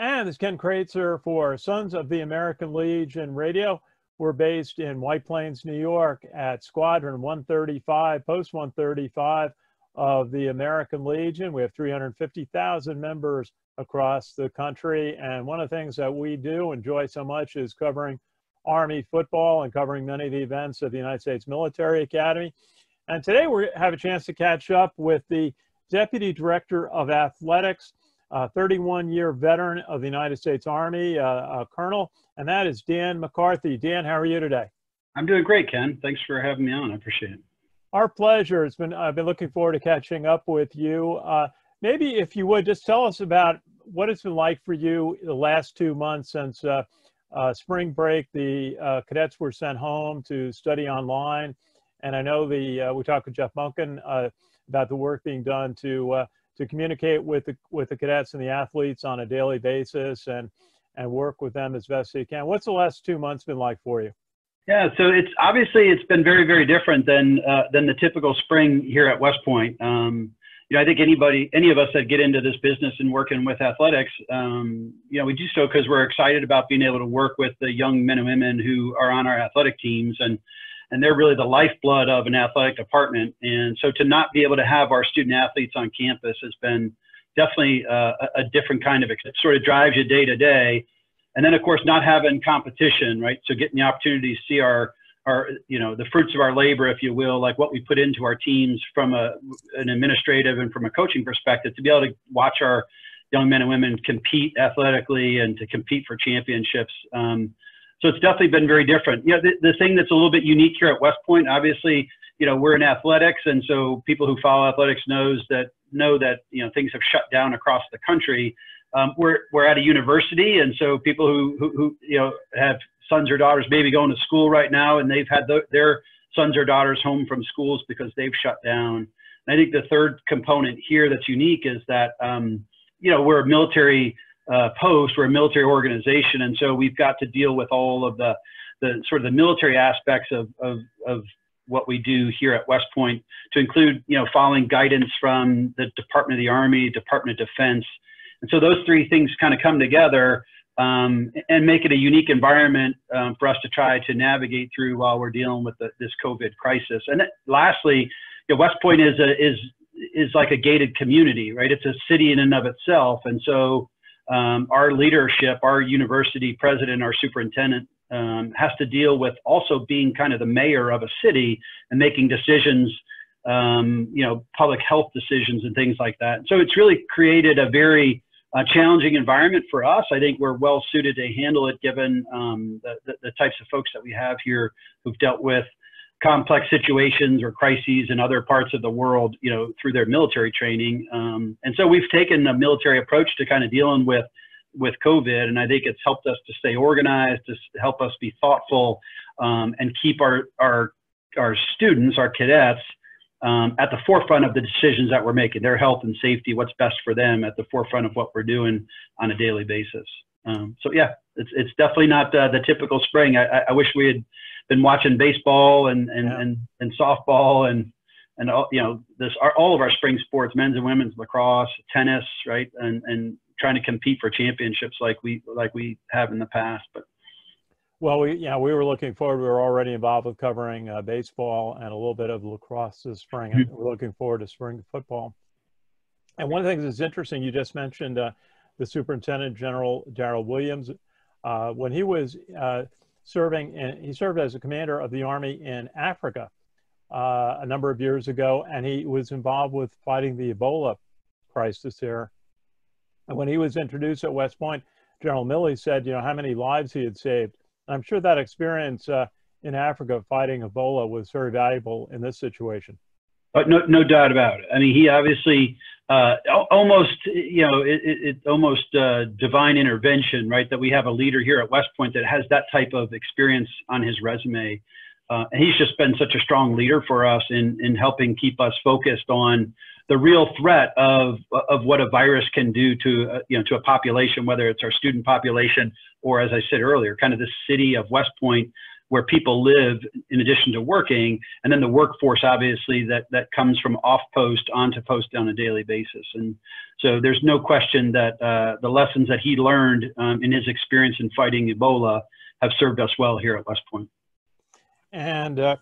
And this is Ken Kraetzer for Sons of the American Legion Radio. We're based in White Plains, New York at Squadron 135, Post 135 of the American Legion. We have 350,000 members across the country. And one of the things that we do enjoy so much is covering Army football and covering many of the events of the United States Military Academy. And today we have a chance to catch up with the Deputy Director of Athletics, 31 year veteran of the United States Army, uh, a colonel, and that is Dan McCarthy. Dan, how are you today? I'm doing great, Ken. Thanks for having me on. I appreciate it. Our pleasure. It's been I've been looking forward to catching up with you. Uh, maybe if you would just tell us about what it's been like for you the last two months since uh, uh, spring break. The uh, cadets were sent home to study online, and I know the uh, we talked with Jeff Monken uh, about the work being done to uh, to communicate with the with the cadets and the athletes on a daily basis and and work with them as best you can. What's the last two months been like for you? Yeah, so it's obviously it's been very very different than uh, than the typical spring here at West Point. Um, you know, I think anybody, any of us that get into this business and working with athletics, um, you know, we do so because we're excited about being able to work with the young men and women who are on our athletic teams and and they're really the lifeblood of an athletic department. And so to not be able to have our student athletes on campus has been definitely uh, a, different kind of, it sort of drives you day to day. And then of course, not having competition, right? So getting the opportunity to see our, our, you know, the fruits of our labor, if you will, like what we put into our teams from a, an administrative and from a coaching perspective, to be able to watch our young men and women compete athletically and to compete for championships. Um, so it's definitely been very different. You know, the, the thing that's a little bit unique here at West Point, obviously, you know, we're in athletics, and so people who follow athletics knows that know that you know things have shut down across the country. Um, we're we're at a university, and so people who, who, who you know have sons or daughters maybe going to school right now, and they've had the, their sons or daughters home from schools because they've shut down. And I think the third component here that's unique is that um, you know we're a military uh, post. We're a military organization, and so we've got to deal with all of the, the sort of the military aspects of, of, of what we do here at West Point, to include you know following guidance from the Department of the Army, Department of Defense, and so those three things kind of come together um, and make it a unique environment um, for us to try to navigate through while we're dealing with the, this COVID crisis. And lastly, you know, West Point is a, is is like a gated community, right? It's a city in and of itself, and so um, our leadership, our university president, our superintendent um, has to deal with also being kind of the mayor of a city and making decisions, um, you know, public health decisions and things like that. So it's really created a very uh, challenging environment for us. I think we're well suited to handle it given um, the, the, the types of folks that we have here who've dealt with complex situations or crises in other parts of the world, you know, through their military training. Um, and so we've taken a military approach to kind of dealing with with COVID, and I think it's helped us to stay organized, to help us be thoughtful, um, and keep our our our students, our cadets, um, at the forefront of the decisions that we're making, their health and safety, what's best for them, at the forefront of what we're doing on a daily basis. Um, so yeah, it's it's definitely not uh, the typical spring. I, I wish we had been watching baseball and and yeah. and, and softball and and all, you know this our, all of our spring sports, men's and women's lacrosse, tennis, right, and and trying to compete for championships like we like we have in the past. But well, we yeah we were looking forward. We were already involved with covering uh, baseball and a little bit of lacrosse this spring. Mm-hmm. we're looking forward to spring football. And one of the things that's interesting, you just mentioned uh, the Superintendent General Darryl Williams. Uh, when he was uh, serving, in, he served as a commander of the Army in Africa uh, a number of years ago, and he was involved with fighting the Ebola crisis there. And when he was introduced at West Point, General Milley said, you know, how many lives he had saved. And I'm sure that experience uh, in Africa fighting Ebola was very valuable in this situation. But no, no doubt about it. I mean, he obviously uh, almost, you know, it, it, it almost uh, divine intervention, right? That we have a leader here at West Point that has that type of experience on his resume. Uh, and he's just been such a strong leader for us in, in helping keep us focused on the real threat of, of what a virus can do to, uh, you know, to a population, whether it's our student population or, as I said earlier, kind of the city of West Point where people live in addition to working, and then the workforce obviously that that comes from off post onto post on a daily basis. And so there's no question that uh, the lessons that he learned um, in his experience in fighting Ebola have served us well here at West Point. And uh,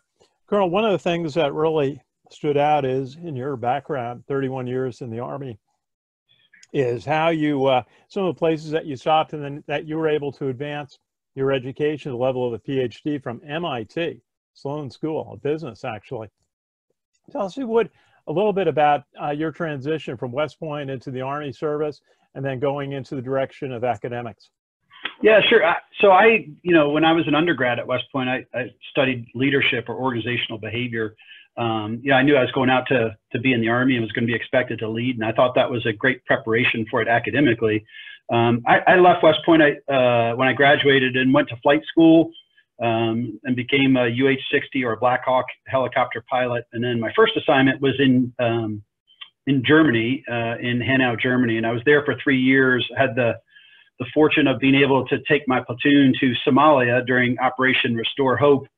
Colonel, one of the things that really stood out is in your background, 31 years in the Army, is how you uh, some of the places that you stopped and then that you were able to advance your education, the level of a PhD from MIT, Sloan School of Business, actually. Tell us, Wood, a little bit about uh, your transition from West Point into the Army service and then going into the direction of academics. Yeah, sure. So I, you know, when I was an undergrad at West Point, I, I studied leadership or organizational behavior um, you know, I knew I was going out to, to be in the Army and was going to be expected to lead. And I thought that was a great preparation for it academically. Um, I, I, left West Point I, uh, when I graduated and went to flight school um, and became a UH-60 or a Black Hawk helicopter pilot. And then my first assignment was in, um, in Germany, uh, in Hanau, Germany. And I was there for three years, had the, the fortune of being able to take my platoon to Somalia during Operation Restore Hope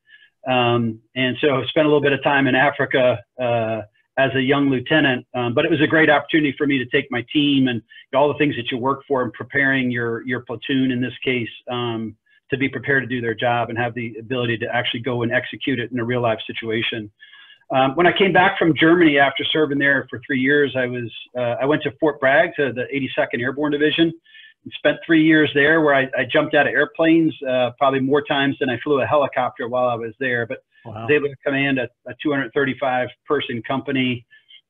um, and so I spent a little bit of time in Africa uh, as a young lieutenant. Um, but it was a great opportunity for me to take my team and all the things that you work for and preparing your your platoon in this case um, to be prepared to do their job and have the ability to actually go and execute it in a real life situation. Um, when I came back from Germany after serving there for three years, I was uh, I went to Fort Bragg to the 82nd Airborne Division spent three years there where I, I jumped out of airplanes uh, probably more times than I flew a helicopter while I was there. But wow. Was able to command a, a 235 person company,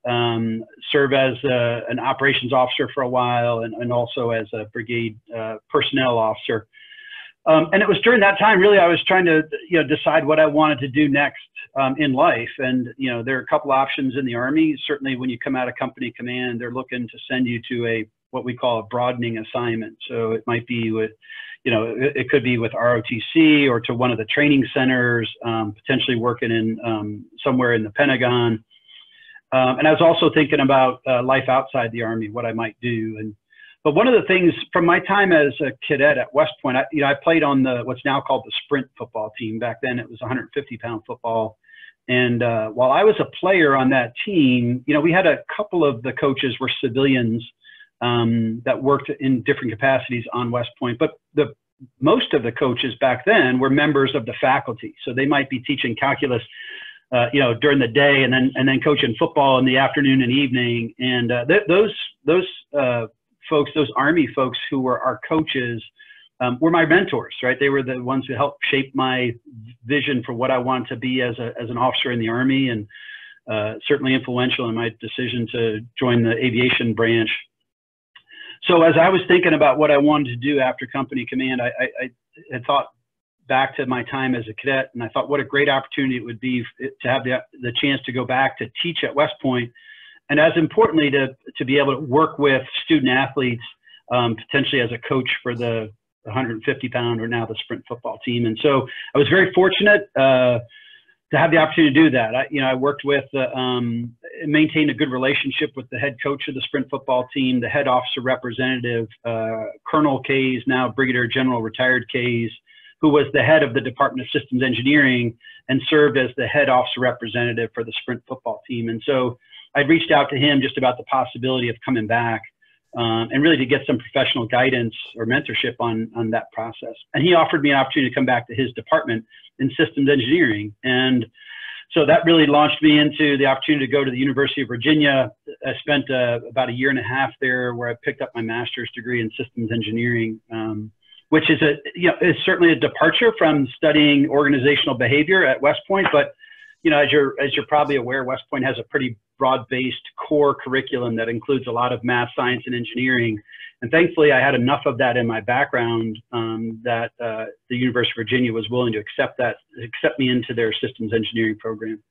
um, serve as a, an operations officer for a while, and, and also as a brigade uh, personnel officer. Um, and it was during that time, really, I was trying to, you know, decide what I wanted to do next um, in life. And you know, there are a couple options in the Army. Certainly, when you come out of company command, they're looking to send you to a what we call a broadening assignment. So it might be with, you know, it, it could be with ROTC or to one of the training centers, um, potentially working in um, somewhere in the Pentagon. Um, and I was also thinking about uh, life outside the Army, what I might do. And but one of the things from my time as a cadet at West Point, I, you know, I played on the what's now called the sprint football team. Back then, it was 150 pound football. And uh, while I was a player on that team, you know, we had a couple of the coaches were civilians um, that worked in different capacities on West Point. But the most of the coaches back then were members of the faculty, so they might be teaching calculus, uh, you know, during the day, and then and then coaching football in the afternoon and evening. And uh, th- those those uh, folks, those Army folks who were our coaches. Um, were my mentors, right? They were the ones who helped shape my vision for what I wanted to be as a as an officer in the Army, and uh, certainly influential in my decision to join the aviation branch so as I was thinking about what I wanted to do after company command, I, I, I had thought back to my time as a cadet, and I thought what a great opportunity it would be to have the, the chance to go back to teach at West Point, and as importantly to to be able to work with student athletes, um, potentially as a coach for the 150 pound or now the sprint football team. And so I was very fortunate. Uh, to have the opportunity to do that. I, you know, I worked with, uh, um, maintained a good relationship with the head coach of the sprint football team, the head officer representative, uh, Colonel Kays, now Brigadier General retired Kays, who was the head of the Department of Systems Engineering and served as the head officer representative for the sprint football team. And so I'd reached out to him just about the possibility of coming back. Um, and really to get some professional guidance or mentorship on, on that process. And he offered me an opportunity to come back to his department in systems engineering. And so that really launched me into the opportunity to go to the University of Virginia. I spent uh, about a year and a half there where I picked up my master's degree in systems engineering, um, which is a, you know, is certainly a departure from studying organizational behavior at West Point. But, you know, as you're, as you're probably aware, West Point has a pretty broad-based core curriculum that includes a lot of math, science, and engineering. And thankfully, I had enough of that in my background um, that uh, the University of Virginia was willing to accept that, accept me into their systems engineering program.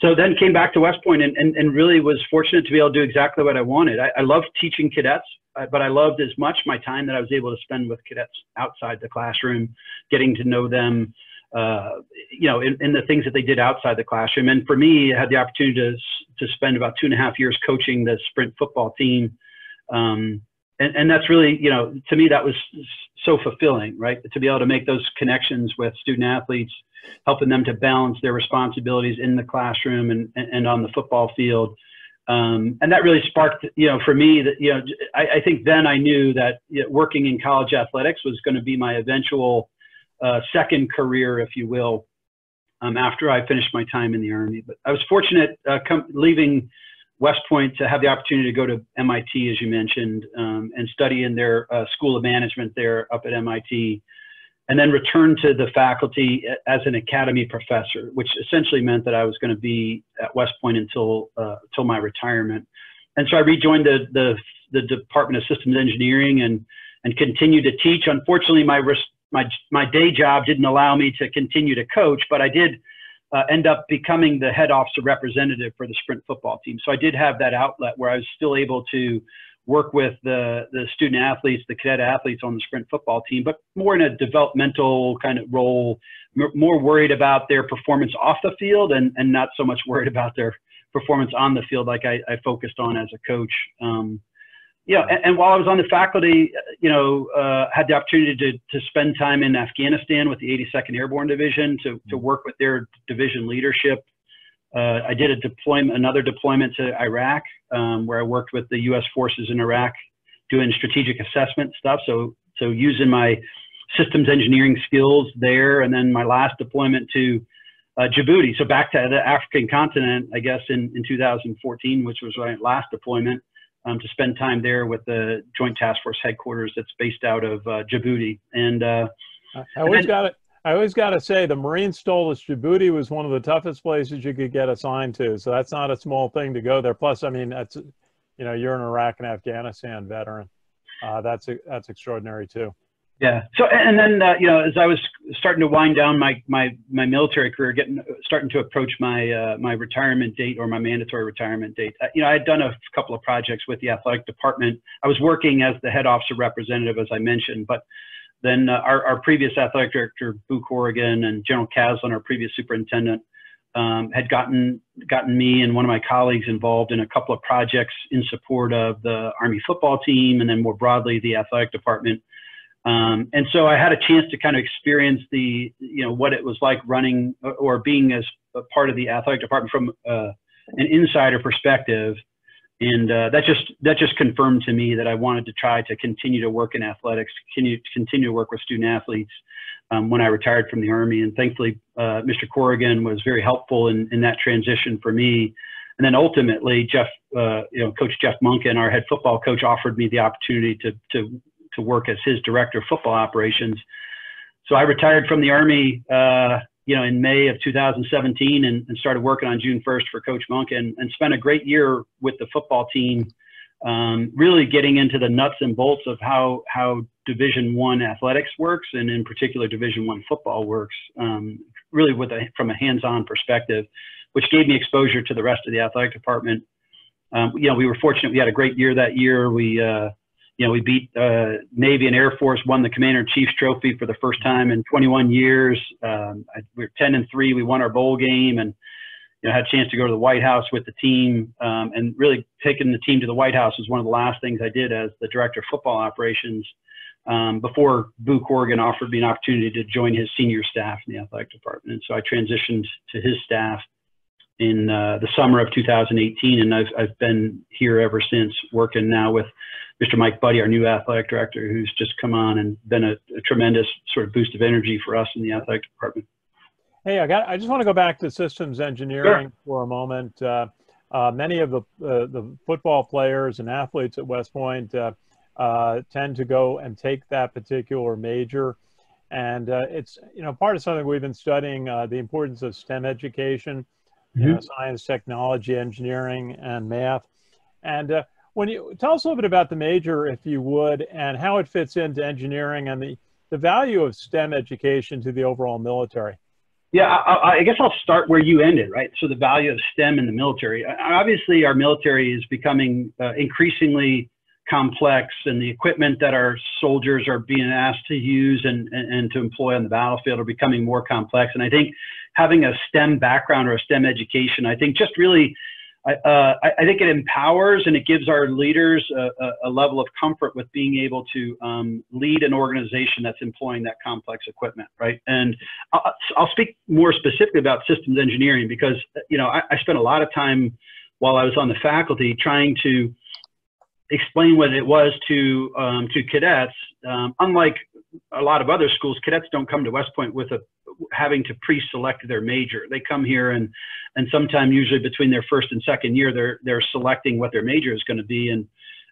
So then came back to West Point and, and, and really was fortunate to be able to do exactly what I wanted. I, I loved teaching cadets, uh, but I loved as much my time that I was able to spend with cadets outside the classroom, getting to know them, uh, you know, in, in, the things that they did outside the classroom. And for me, I had the opportunity to, to spend about two and a half years coaching the sprint football team. Um, and, and that's really, you know, to me, that was so fulfilling, right? To be able to make those connections with student athletes, helping them to balance their responsibilities in the classroom and, and on the football field. Um, and that really sparked, you know, for me that, you know, I, I think then I knew that you know, working in college athletics was going to be my eventual uh, second career, if you will, um, after I finished my time in the Army. But I was fortunate uh, leaving West Point to have the opportunity to go to MIT, as you mentioned, um, and study in their uh, School of Management there up at MIT, and then return to the faculty as an academy professor, which essentially meant that I was going to be at West Point until uh, until my retirement. And so I rejoined the, the the Department of Systems Engineering and and continued to teach. Unfortunately, my my my day job didn't allow me to continue to coach, but I did uh, end up becoming the head officer representative for the sprint football team. So I did have that outlet where I was still able to work with the, the student athletes, the cadet athletes on the sprint football team, but more in a developmental kind of role, more worried about their performance off the field and, and not so much worried about their performance on the field like I, I focused on as a coach. Um, yeah, and, and, while I was on the faculty, you know, uh, had the opportunity to, to spend time in Afghanistan with the 82nd Airborne Division to, to work with their division leadership. Uh, I did a deployment, another deployment to Iraq, um, where I worked with the U.S. forces in Iraq, doing strategic assessment stuff. So, so using my systems engineering skills there, and then my last deployment to uh, Djibouti. So back to the African continent, I guess in, in 2014, which was my last deployment um, to spend time there with the Joint Task Force headquarters that's based out of uh, Djibouti. And uh, I always got it. I always got to say the Marine stole us. Djibouti was one of the toughest places you could get assigned to. So that's not a small thing to go there. Plus, I mean, that's, you know, you're an Iraq and Afghanistan veteran. Uh, that's, that's extraordinary too. Yeah. So and then uh, you know, as I was starting to wind down my my my military career, getting starting to approach my uh, my retirement date or my mandatory retirement date, uh, you know, I had done a couple of projects with the athletic department. I was working as the head officer representative, as I mentioned, but then uh, our, our previous athletic director, Boo Corrigan, and General Caslen, our previous superintendent, um, had gotten gotten me and one of my colleagues involved in a couple of projects in support of the Army football team, and then more broadly the athletic department um, and so I had a chance to kind of experience the, you know, what it was like running or being as a part of the athletic department from uh, an insider perspective. And uh, that just that just confirmed to me that I wanted to try to continue to work in athletics, continue continue to work with student athletes um, when I retired from the Army. And thankfully, uh, Mr. Corrigan was very helpful in, in that transition for me. And then ultimately, Jeff, uh, you know, Coach Jeff Monken, our head football coach, offered me the opportunity to to to work as his director of football operations. So I retired from the Army, uh, you know, in May of 2017 and, and, started working on June 1st for Coach Monken, and spent a great year with the football team, um, really getting into the nuts and bolts of how, how Division One athletics works and in particular Division One football works, um, really with a, from a hands-on perspective, which gave me exposure to the rest of the athletic department. Um, you know, we were fortunate. We had a great year that year. We, uh, you know, we beat uh, Navy and Air Force, won the Commander in Chief's Trophy for the first time in 21 years. Um, I, we were 10 and three. We won our bowl game, and you know, had a chance to go to the White House with the team. Um, and really taking the team to the White House was one of the last things I did as the director of football operations. Um, before Boo Corrigan offered me an opportunity to join his senior staff in the athletic department, and so I transitioned to his staff in uh, the summer of 2018, and I've I've been here ever since, working now with Mr. Mike Buddie, our new athletic director, who's just come on and been a, a tremendous sort of boost of energy for us in the athletic department. Hey, I got. I just want to go back to systems engineering sure. for a moment. Uh, uh, many of the uh, the football players and athletes at West Point uh, uh, tend to go and take that particular major, and uh, it's you know part of something we've been studying the importance of STEM education, mm-hmm. you know, science, technology, engineering, and math, and when you tell us a little bit about the major, if you would, and how it fits into engineering and the, the value of STEM education to the overall military. Yeah, I, I guess I'll start where you ended, right? So the value of STEM in the military. Obviously, our military is becoming uh, increasingly complex, and the equipment that our soldiers are being asked to use and, and, and to employ on the battlefield are becoming more complex. And I think having a STEM background or a STEM education, I think just really I, uh, I, think it empowers and it gives our leaders a, a, a level of comfort with being able to um, lead an organization that's employing that complex equipment, right? And I'll, I'll, speak more specifically about systems engineering because you know I, I spent a lot of time while I was on the faculty trying to explain what it was to um, to cadets. Um, unlike a lot of other schools, cadets don't come to West Point with a having to pre-select their major. They come here and and sometime usually between their first and second year, they're they're selecting what their major is going to be and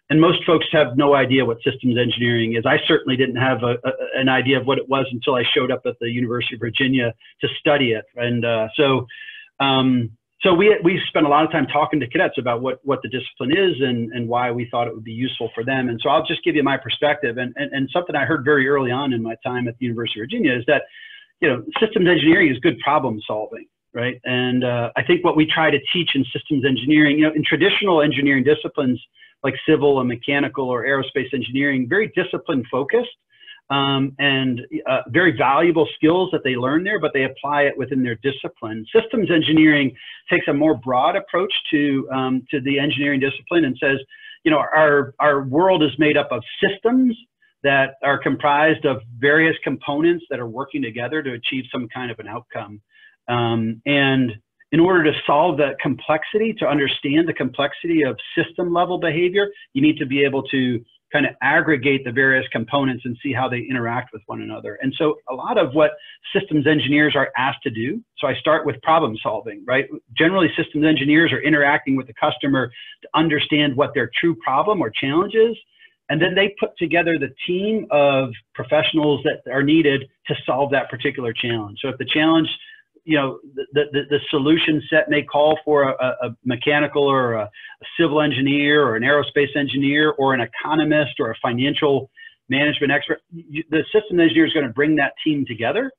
and most folks have no idea what systems engineering is. I certainly didn't have a, a, an idea of what it was until I showed up at the University of Virginia to study it. And uh, so, um, so we we spent a lot of time talking to cadets about what what the discipline is and and why we thought it would be useful for them. And so I'll just give you my perspective and and, and something I heard very early on in my time at the University of Virginia is that you know systems engineering is good problem solving, right? And uh, I think what we try to teach in systems engineering, you know, in traditional engineering disciplines like civil and mechanical or aerospace engineering, very discipline focused um, and uh, very valuable skills that they learn there, but they apply it within their discipline. Systems engineering takes a more broad approach to, um, to the engineering discipline and says, you know, our, our world is made up of systems that are comprised of various components that are working together to achieve some kind of an outcome. Um, and in order to solve that complexity, to understand the complexity of system level behavior, you need to be able to kind of aggregate the various components and see how they interact with one another. And so a lot of what systems engineers are asked to do, so I start with problem solving, right? Generally systems engineers are interacting with the customer to understand what their true problem or challenge is. And then they put together the team of professionals that are needed to solve that particular challenge. So if the challenge you know, the, the, the, solution set may call for a, a mechanical or a, a, civil engineer or an aerospace engineer or an economist or a financial management expert. The system engineer is going to bring that team together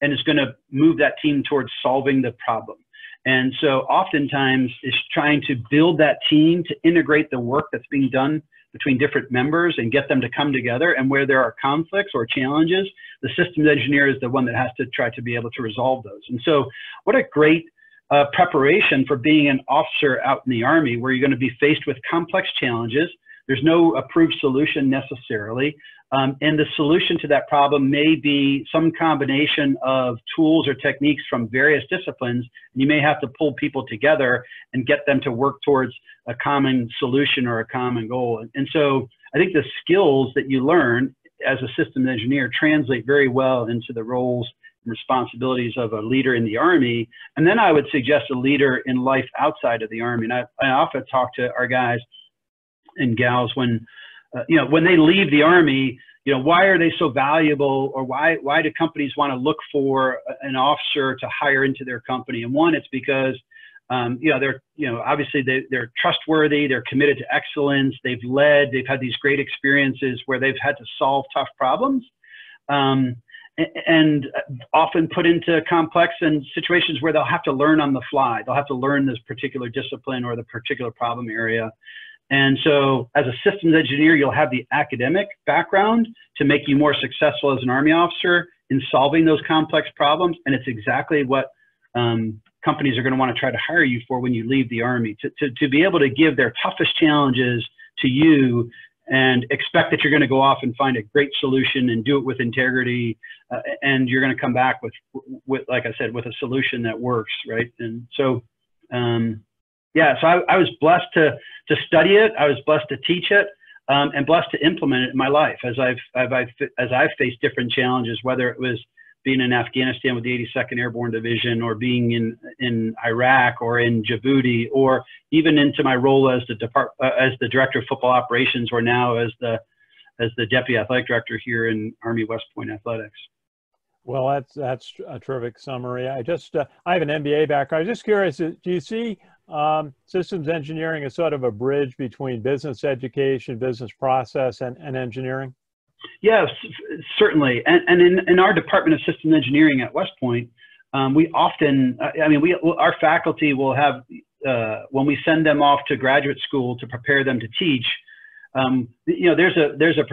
and is going to move that team towards solving the problem. And so oftentimes it's trying to build that team to integrate the work that's being done between different members and get them to come together. And where there are conflicts or challenges, the systems engineer is the one that has to try to be able to resolve those. And so, what a great uh, preparation for being an officer out in the Army, where you're going to be faced with complex challenges. There's no approved solution necessarily. Um, and the solution to that problem may be some combination of tools or techniques from various disciplines. And you may have to pull people together and get them to work towards a common solution or a common goal. And, and so I think the skills that you learn as a systems engineer translate very well into the roles and responsibilities of a leader in the Army. And then I would suggest a leader in life outside of the Army. And I, I often talk to our guys and gals when uh, you know, when they leave the army, you know, why are they so valuable, or why why do companies want to look for an officer to hire into their company? And one, it's because um, you know they're you know obviously they, they're trustworthy, they're committed to excellence, they've led, they've had these great experiences where they've had to solve tough problems. Um, and often put into complex and situations where they'll have to learn on the fly. They'll have to learn this particular discipline or the particular problem area. And so as a systems engineer, you'll have the academic background to make you more successful as an Army officer in solving those complex problems. And it's exactly what um, companies are going to want to try to hire you for when you leave the Army, to, to, to be able to give their toughest challenges to you and expect that you're going to go off and find a great solution and do it with integrity uh, and you're going to come back with with like i said with a solution that works right and so um, yeah, so I, I was blessed to to study it. I was blessed to teach it, um, and blessed to implement it in my life as I've, I've, as I've faced different challenges, whether it was being in Afghanistan with the 82nd Airborne Division, or being in in Iraq, or in Djibouti, or even into my role as the depart uh, as the director of football operations, or now as the as the deputy athletic director here in Army West Point Athletics. Well, that's that's a terrific summary. I just uh, I have an MBA background. I was just curious. Do you see um, systems engineering is sort of a bridge between business education, business process, and, and engineering? Yes, certainly. And, and in, in our Department of Systems Engineering at West Point, um, we often, I mean, we, our faculty will have, uh, when we send them off to graduate school to prepare them to teach, um, you know, there's a, there's a,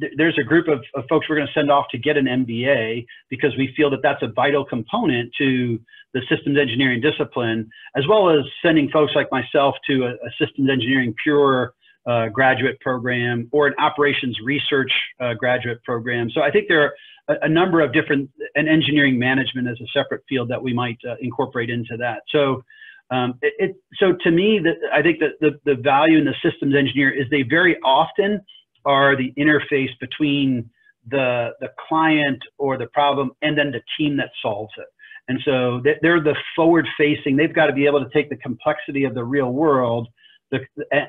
th- there's a group of, of folks we're going to send off to get an MBA because we feel that that's a vital component to the systems engineering discipline, as well as sending folks like myself to a, a systems engineering pure uh, graduate program or an operations research uh, graduate program. So I think there are a, a, number of different, and engineering management as a separate field that we might uh, incorporate into that. So um, it, it, so to me, the, I think that the, the value in the systems engineer is they very often are the interface between the, the client or the problem and then the team that solves it. And so they're the forward facing, they've got to be able to take the complexity of the real world the,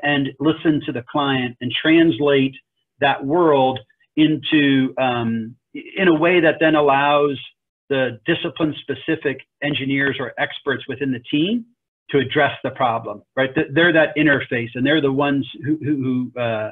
and listen to the client and translate that world into, um, in a way that then allows the discipline specific engineers or experts within the team to address the problem, right? They're that interface and they're the ones who, who, uh,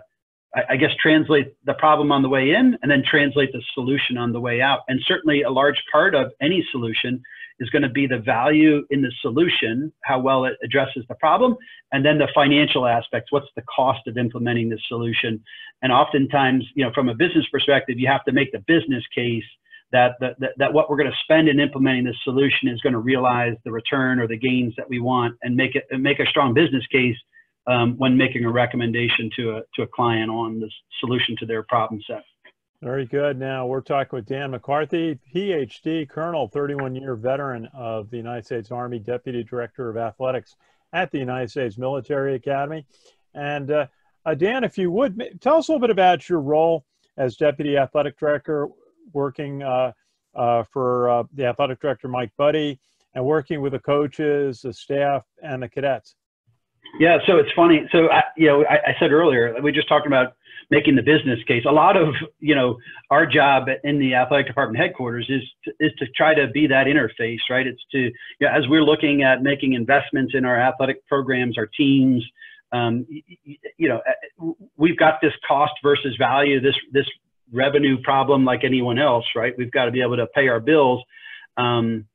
I guess, translate the problem on the way in and then translate the solution on the way out. And certainly a large part of any solution is going to be the value in the solution, how well it addresses the problem, and then the financial aspects. What's the cost of implementing the solution? And oftentimes, you know, from a business perspective, you have to make the business case that, that, that what we're going to spend in implementing this solution is going to realize the return or the gains that we want and make it make a strong business case um, when making a recommendation to a, to a client on the solution to their problem set. Very good. Now we're talking with Dan McCarthy, PhD, Colonel, 31 year veteran of the United States Army, Deputy Director of Athletics at the United States Military Academy. And uh, uh, Dan, if you would, tell us a little bit about your role as Deputy Athletic Director working uh, uh, for uh, the athletic director Mike Buddie, and working with the coaches, the staff, and the cadets. Yeah, so it's funny. So I, you know, I, I said earlier we just talked about making the business case. A lot of you know our job in the athletic department headquarters is to, is to try to be that interface, right? It's to you know, as we're looking at making investments in our athletic programs, our teams. Um, you know, we've got this cost versus value, this this revenue problem like anyone else, right? We've got to be able to pay our bills. Um,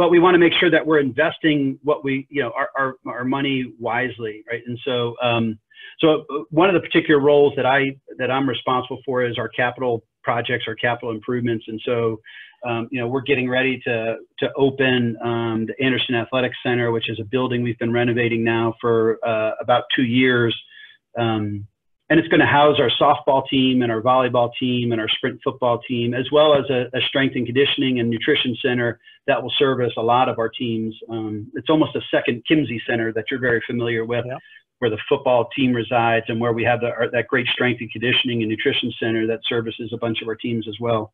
but we want to make sure that we're investing what we, you know, our, our, our money wisely, right? And so, um, so one of the particular roles that I, that I'm responsible for is our capital projects, our capital improvements. And so, um, you know, we're getting ready to, to open um, the Anderson Athletic Center, which is a building we've been renovating now for uh, about two years. Um, and it's going to house our softball team and our volleyball team and our sprint football team, as well as a, a strength and conditioning and nutrition center that will service a lot of our teams. Um, it's almost a second Kimsey Center that you're very familiar with, yeah. where the football team resides and where we have the, our, that great strength and conditioning and nutrition center that services a bunch of our teams as well.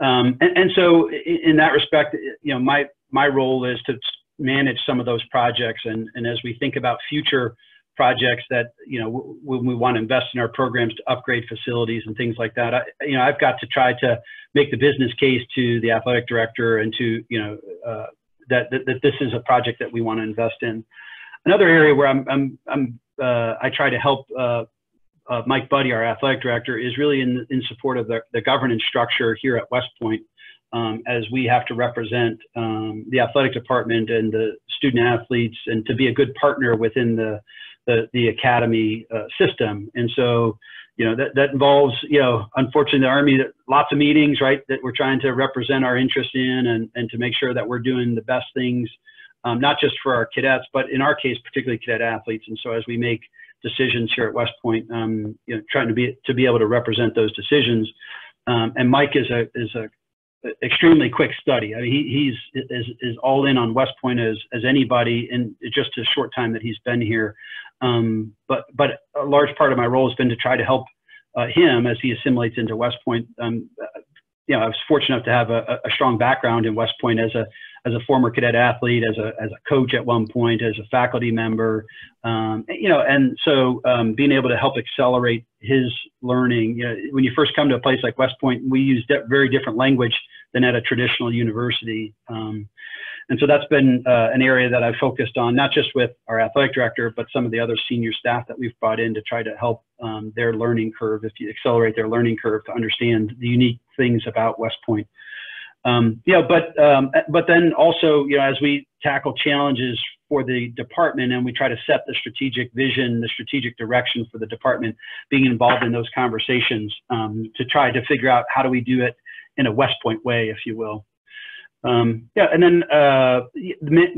Um, and, and, so, in, in that respect, you know, my my role is to manage some of those projects, and, and as we think about future projects that you know when we want to invest in our programs to upgrade facilities and things like that. I, you know, I've got to try to make the business case to the athletic director and to you know uh, that, that, that this is a project that we want to invest in. Another area where I'm I'm, I'm uh, I try to help uh, uh Mike Buddie, our athletic director, is really in in support of the, the governance structure here at West Point. Um, as we have to represent um, the athletic department and the student athletes and to be a good partner within the the, the academy uh, system. And so, you know, that, that involves, you know, unfortunately the Army, lots of meetings, right, that we're trying to represent our interest in and, and to make sure that we're doing the best things, um, not just for our cadets, but in our case, particularly cadet athletes. And so as we make decisions here at West Point, um, you know, trying to be, to be able to represent those decisions. Um, and Mike is a, is a extremely quick study. I mean, he, he's is, is all in on West Point as, as anybody in just a short time that he's been here. Um, but but a large part of my role has been to try to help uh, him as he assimilates into West Point. Um, you know, I was fortunate enough to have a, a, strong background in West Point as a as a former cadet athlete, as a as a coach at one point, as a faculty member. Um, you know, and so um, being able to help accelerate his learning. You know, when you first come to a place like West Point, we use very different language than at a traditional university. Um, and so that's been uh, an area that I've focused on, not just with our athletic director, but some of the other senior staff that we've brought in to try to help um, their learning curve, if you accelerate their learning curve to understand the unique things about West Point. Um, yeah, but um, but then also, you know, as we tackle challenges for the department and we try to set the strategic vision, the strategic direction for the department, being involved in those conversations um, to try to figure out how do we do it in a West Point way, if you will. Um, yeah, and then uh,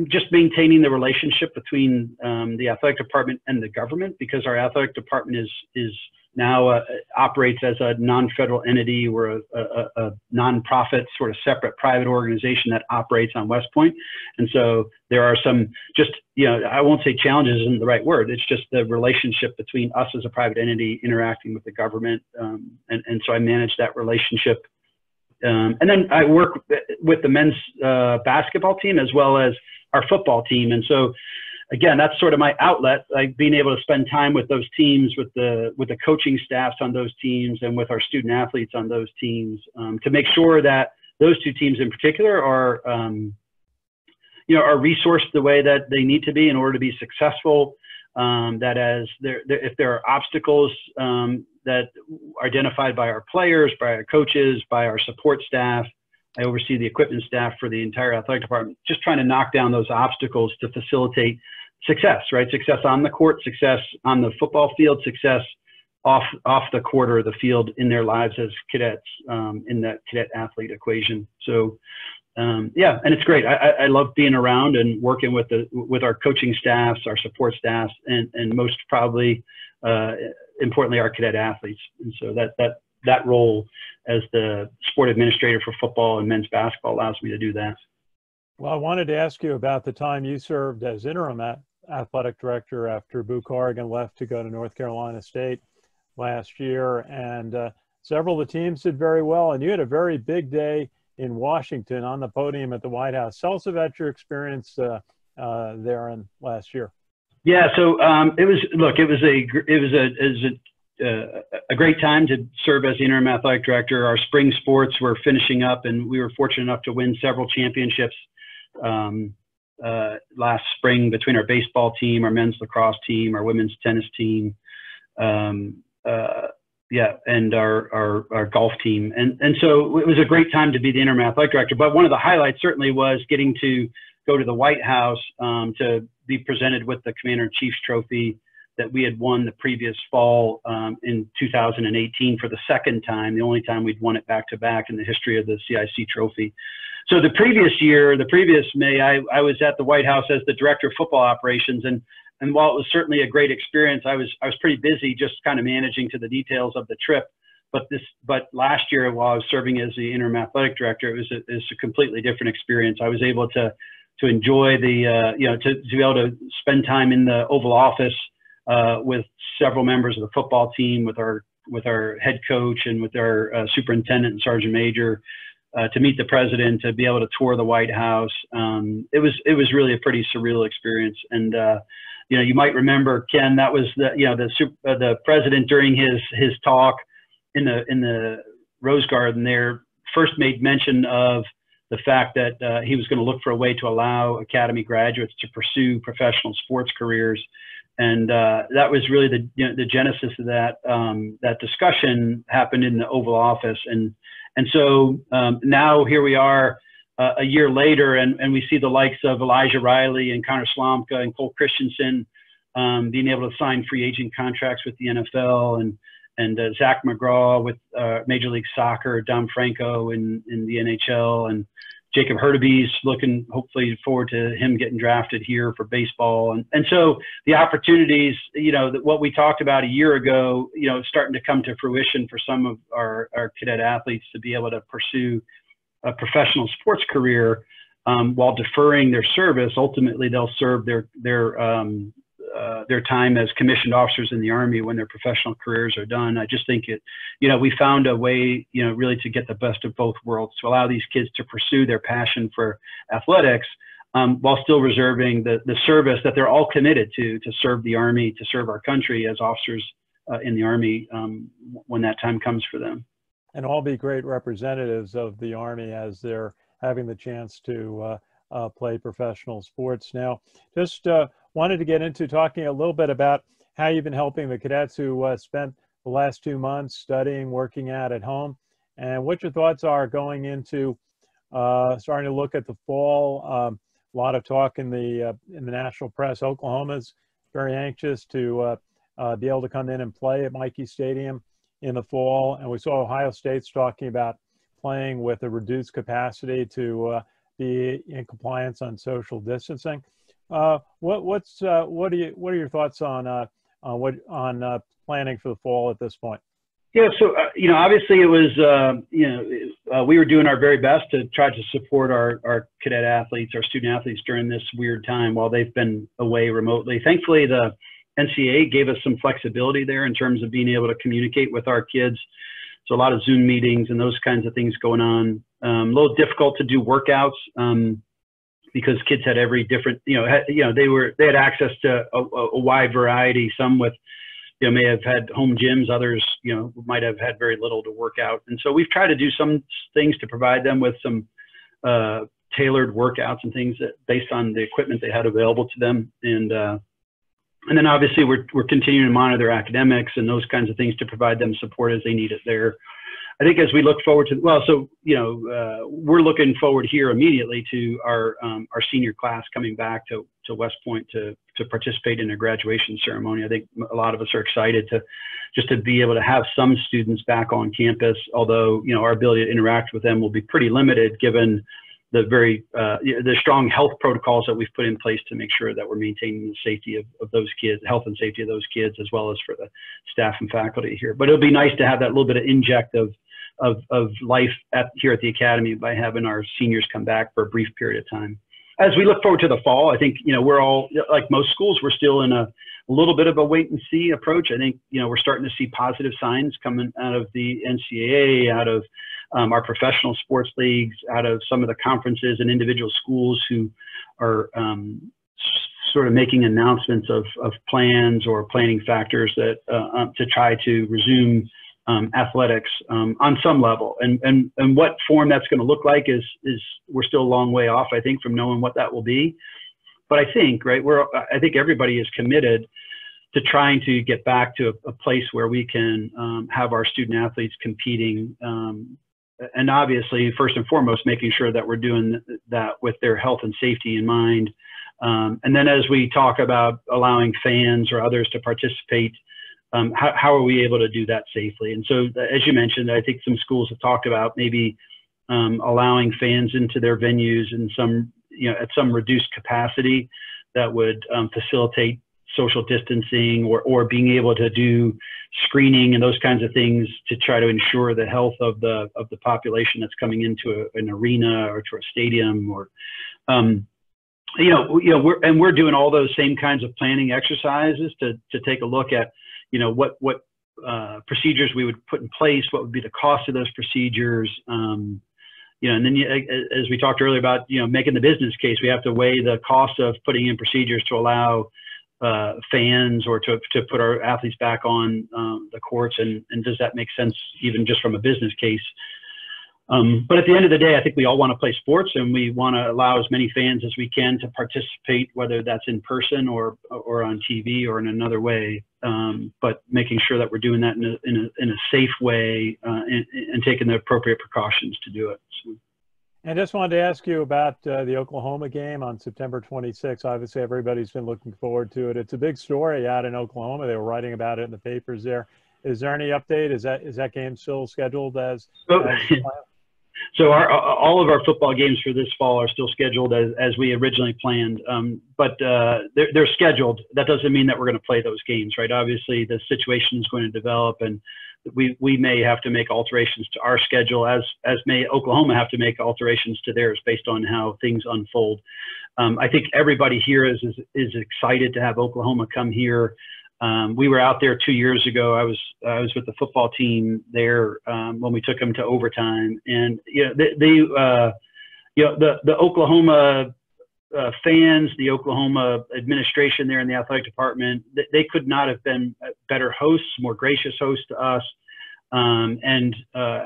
just maintaining the relationship between um, the athletic department and the government because our athletic department is is now uh, operates as a non-federal entity. We're a, a, a non-profit, sort of separate private organization that operates on West Point. Point, and so there are some just you know I won't say challenges isn't the right word. It's just the relationship between us as a private entity interacting with the government, um, and and so I manage that relationship um, and then I work with the men's uh, basketball team as well as our football team. And so, again, that's sort of my outlet, like being able to spend time with those teams, with the with the coaching staffs on those teams, and with our student athletes on those teams, um, to make sure that those two teams in particular are, um, you know, are resourced the way that they need to be in order to be successful. Um, that as there, there, if there are obstacles um, that are identified by our players, by our coaches, by our support staff. I oversee the equipment staff for the entire athletic department, just trying to knock down those obstacles to facilitate success, right? Success on the court, success on the football field, success off off the court or the field in their lives as cadets um, in that cadet athlete equation. So um, yeah, and it's great. I, I, love being around and working with the with our coaching staffs, our support staffs, and and most probably uh, importantly our cadet athletes. And so that that that role as the sport administrator for football and men's basketball allows me to do that. Well, I wanted to ask you about the time you served as interim athletic director after Boo Corrigan left to go to North Carolina State last year, and uh, several of the teams did very well. And you had a very big day in Washington on the podium at the White House. Tell us about your experience uh, uh, there in last year. Yeah, so um, it was. Look, it was a it was a it was a, uh, a great time to serve as the interim athletic director. Our spring sports were finishing up, and we were fortunate enough to win several championships um, uh, last spring between our baseball team, our men's lacrosse team, our women's tennis team, um, uh, yeah, and our, our, our golf team. And and so it was a great time to be the interim athletic director. But one of the highlights certainly was getting to go to the White House um, to be presented with the Commander in Chief's trophy that we had won the previous fall um, in 2018 for the second time, the only time we'd won it back to back in the history of the CIC trophy. So the previous year, the previous May, I, I was at the White House as the director of football operations, and and while it was certainly a great experience, I was I was pretty busy just kind of managing to the details of the trip. But this, but last year, while I was serving as the interim athletic director, it was a, it was a completely different experience. I was able to to enjoy the, uh, you know, to, to be able to spend time in the Oval Office uh, with several members of the football team, with our with our head coach and with our uh, superintendent and sergeant major, uh, to meet the president, to be able to tour the White House. Um, it was it was really a pretty surreal experience, and uh, you know, you might remember Ken. That was the you know the super, uh, the president during his his talk in the in the Rose Garden there first made mention of the fact that uh, he was going to look for a way to allow academy graduates to pursue professional sports careers, and uh, that was really the you know, the genesis of that um, that discussion happened in the Oval Office, and and so um, now here we are. Uh, a year later, and, and we see the likes of Elijah Riley and Connor Slomka and Cole Christensen um, being able to sign free agent contracts with the NFL, and and uh, Zach McGraw with uh, Major League Soccer, Dom Franco in, in the NHL, and Jacob Hurtubise looking hopefully forward to him getting drafted here for baseball. And, and so the opportunities, you know, that what we talked about a year ago, you know, starting to come to fruition for some of our, our cadet athletes to be able to pursue a professional sports career um, while deferring their service. Ultimately, they'll serve their, their um, uh, their time as commissioned officers in the Army when their professional careers are done. I just think it, you know, we found a way, you know, really to get the best of both worlds to allow these kids to pursue their passion for athletics um, while still reserving the, the service that they're all committed to, to serve the Army, to serve our country as officers uh, in the Army um, when that time comes for them. And all be great representatives of the Army as they're having the chance to uh, uh, play professional sports. Now, just uh, wanted to get into talking a little bit about how you've been helping the cadets who uh, spent the last two months studying, working out at home, and what your thoughts are going into uh, starting to look at the fall. Um, a lot of talk in the uh, in the national press. Oklahoma's very anxious to uh, be able to come in and play at Michie Stadium in the fall, and we saw Ohio State's talking about playing with a reduced capacity to be in compliance on social distancing. Uh, what what's uh, what are you what are your thoughts on on what on planning for the fall at this point? Yeah, so uh, you know, obviously it was uh, you know uh, we were doing our very best to try to support our our cadet athletes, our student athletes during this weird time while they've been away remotely. Thankfully, the NCAA gave us some flexibility there in terms of being able to communicate with our kids. So a lot of Zoom meetings and those kinds of things going on. Um, a little difficult to do workouts um, because kids had every different you know had, you know they were they had access to a, a wide variety. Some with you know, may have had home gyms. Others, you know, might have had very little to work out. And so we've tried to do some things to provide them with some uh, tailored workouts and things that, based on the equipment they had available to them. And uh, and then obviously we're we're continuing to monitor their academics and those kinds of things to provide them support as they need it there. I think as we look forward to well, so you know, uh, we're looking forward here immediately to our um, our senior class coming back to to West Point to to participate in a graduation ceremony. I think a lot of us are excited to just to be able to have some students back on campus. Although you know our ability to interact with them will be pretty limited given the very uh, the strong health protocols that we've put in place to make sure that we're maintaining the safety of, of those kids, health and safety of those kids, as well as for the staff and faculty here. But it'll be nice to have that little bit of inject of of, of life at, here at the academy by having our seniors come back for a brief period of time. As we look forward to the fall, I think you know we're all like most schools, we're still in a, little bit of a wait and see approach. I think you know we're starting to see positive signs coming out of the NCAA, out of um, our professional sports leagues, out of some of the conferences and individual schools who are um, sort of making announcements of, of plans or planning factors that uh, um, to try to resume um, athletics um, on some level. And, and, and what form that's going to look like is, is we're still a long way off, I think, from knowing what that will be. But I think, right, we're, I think everybody is committed to trying to get back to a, a place where we can um, have our student athletes competing. Um, and obviously, first and foremost, making sure that we're doing that with their health and safety in mind. Um, and then as we talk about allowing fans or others to participate um, how, how are we able to do that safely? And so, as you mentioned, I think some schools have talked about maybe um, allowing fans into their venues in some, you know, at some reduced capacity that would um, facilitate social distancing or, or being able to do screening and those kinds of things to try to ensure the health of the of the population that's coming into a, an arena or to a stadium or um, you know you know we're and we're doing all those same kinds of planning exercises to to take a look at you know, what, what uh, procedures we would put in place, what would be the cost of those procedures, um, you know, and then you, as we talked earlier about, you know, making the business case, we have to weigh the cost of putting in procedures to allow uh, fans or to, to put our athletes back on um, the courts, and, and does that make sense even just from a business case? Um, but at the end of the day, I think we all want to play sports and we want to allow as many fans as we can to participate, whether that's in person or, or on TV or in another way. Um, but making sure that we're doing that in a, in a, in a safe way uh, and, and, taking the appropriate precautions to do it. So. I just wanted to ask you about uh, the Oklahoma game on September 26. Obviously, everybody's been looking forward to it. It's a big story out in Oklahoma. They were writing about it in the papers there. Is there any update? Is that is that game still scheduled as? So, as so our, all of our football games for this fall are still scheduled as, as we originally planned. Um, but uh, they're, they're scheduled. That doesn't mean that we're going to play those games, right? Obviously, the situation is going to develop, and we we may have to make alterations to our schedule, as as may Oklahoma have to make alterations to theirs based on how things unfold. Um, I think everybody here is, is is excited to have Oklahoma come here. Um, we were out there two years ago. I was I was with the football team there um, when we took them to overtime, and you know they, they uh, you know the the Oklahoma uh, fans, the Oklahoma administration there in the athletic department, they, they could not have been better hosts, more gracious hosts to us, um, and uh,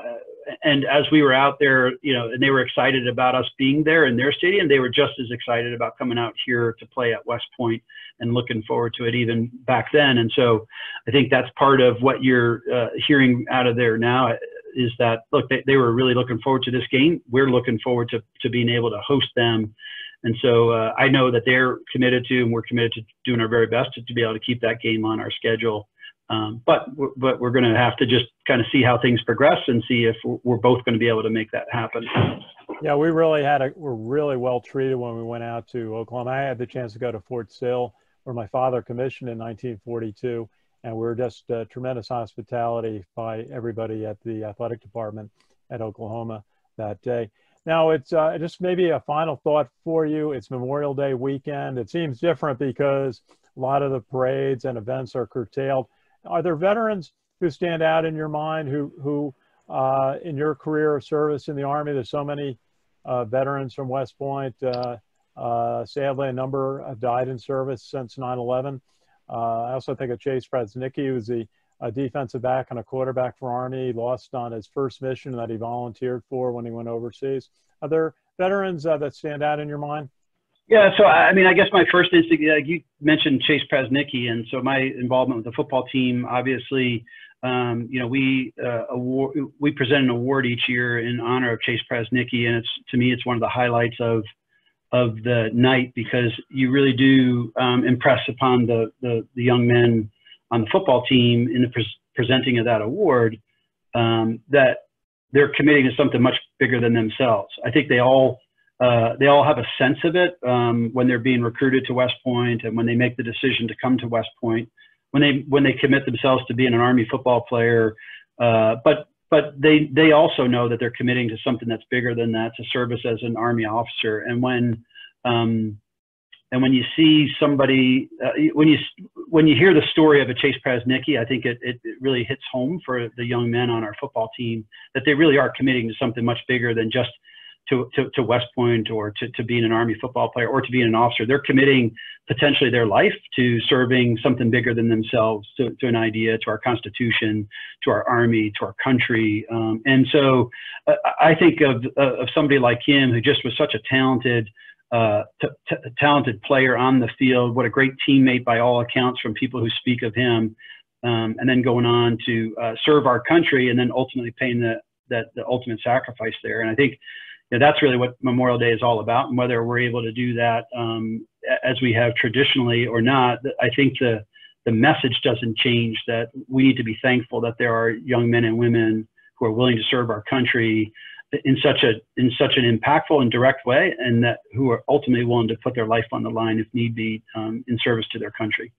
and as we were out there, you know, and they were excited about us being there in their stadium, they were just as excited about coming out here to play at West Point and looking forward to it even back then. And so I think that's part of what you're uh, hearing out of there now is that, look, they, they were really looking forward to this game. We're looking forward to, to being able to host them And so uh, I know that they're committed to, and we're committed to doing our very best to, to be able to keep that game on our schedule. Um, but but we're going to have to just kind of see how things progress and see if we're both going to be able to make that happen. Yeah, we really had a we're really well treated when we went out to Oklahoma. I had the chance to go to Fort Sill, where my father commissioned in 1942, and we are just uh, tremendous hospitality by everybody at the athletic department at Oklahoma that day. Now it's uh, just maybe a final thought for you. It's Memorial Day weekend. It seems different because a lot of the parades and events are curtailed. Are there veterans who stand out in your mind who, who uh, in your career of service in the Army, there's so many uh, veterans from West Point. Uh, sadly, a number have died in service since 9-11. Uh, I also think of Chase Prasnicki, who's the a defensive back and a quarterback for Army. Lost on his first mission that he volunteered for when he went overseas. Are there veterans uh, that stand out in your mind? Yeah, so I mean, I guess my first instinct, like you mentioned Chase Prasnicki, and so my involvement with the football team, obviously, um, you know, we uh, award, we present an award each year in honor of Chase Prasnicki, and it's to me, it's one of the highlights of of the night because you really do um, impress upon the, the, the young men on the football team in the pre presenting of that award um, that they're committing to something much bigger than themselves. I think they all uh, they all have a sense of it um, when they're being recruited to West Point and when they make the decision to come to West Point, when they when they commit themselves to being an Army football player. Uh, but but they they also know that they're committing to something that's bigger than that, to service as an Army officer. And when um, and when you see somebody, uh, when you when you hear the story of a Chase Prasnicki, I think it, it, it, really hits home for the young men on our football team that they really are committing to something much bigger than just to, to, to West Point or to, to being an Army football player or to being an officer. They're committing potentially their life to serving something bigger than themselves, to, to an idea, to our Constitution, to our Army, to our country. Um, and so uh, I think of, uh, of somebody like him who just was such a talented uh, talented player on the field. What a great teammate by all accounts from people who speak of him. Um, and then going on to uh, serve our country and then ultimately paying the, that, the ultimate sacrifice there. And I think know, that's really what Memorial Day is all about. And whether we're able to do that um, as we have traditionally or not, I think the, the message doesn't change that we need to be thankful that there are young men and women who are willing to serve our country in such a in such an impactful and direct way, and that who are ultimately willing to put their life on the line if need be um, in service to their country.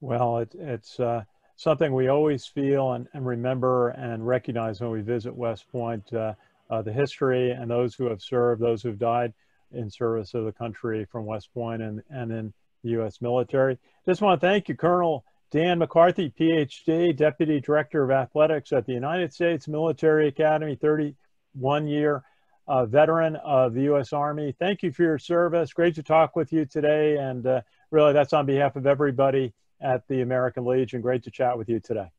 Well, it, it's uh, something we always feel and, and, remember and recognize when we visit West Point. Uh, uh, the history and those who have served, those who've died in service of the country from West Point and, and in the U.S. military. Just want to thank you, Colonel Dan McCarthy, PhD, Deputy Director of Athletics at the United States Military Academy, 31 year uh, veteran of the U.S. Army. Thank you for your service. Great to talk with you today. And uh, really, that's on behalf of everybody at the American Legion. Great to chat with you today.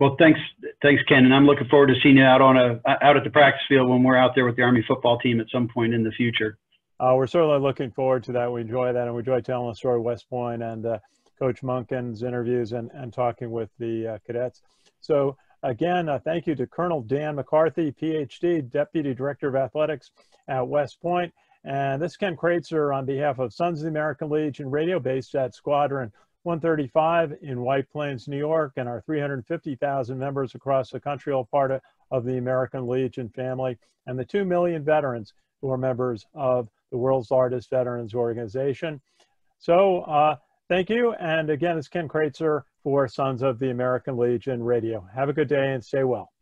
Well, thanks, thanks, Ken. And I'm looking forward to seeing you out on a out at the practice field when we're out there with the Army football team at some point in the future. Uh, we're certainly looking forward to that. We enjoy that, and we enjoy telling the story of West Point and uh, Coach Monken's interviews and, and talking with the uh, cadets. So Again, uh, thank you to Colonel Dan McCarthy, PhD, Deputy Director of Athletics at West Point. And this is Ken Kraetzer on behalf of Sons of the American Legion Radio based at Squadron 135 in White Plains, New York, and our 350,000 members across the country, all part of, the American Legion family, and the 2 million veterans who are members of the world's largest veterans organization. So uh, thank you. And again, it's Ken Kraetzer for Sons of the American Legion Radio. Have a good day and stay well.